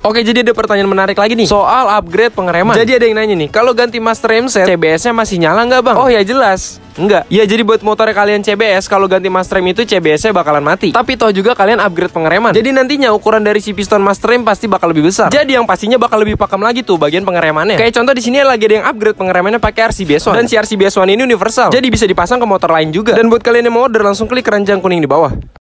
Oke, jadi ada pertanyaan menarik lagi nih soal upgrade pengereman. Jadi ada yang nanya nih, kalau ganti master rem set, CBS-nya masih nyala nggak bang? Oh ya jelas, Enggak. Ya jadi buat motor kalian CBS kalau ganti master rem itu CBS-nya bakalan mati. Tapi toh juga kalian upgrade pengereman. Jadi nantinya ukuran dari si piston master rem pasti bakal lebih besar. Jadi yang pastinya bakal lebih pakem lagi tuh bagian pengeremannya. Kayak contoh di sini lagi ada yang upgrade pengeremannya pakai RCBS1 dan si RCBS1 ini universal. Jadi bisa dipasang ke motor lain juga. Dan buat kalian yang mau order langsung klik keranjang kuning di bawah.